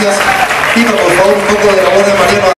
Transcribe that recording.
gracias. Pipa, por favor, un poco de la voz de Mariano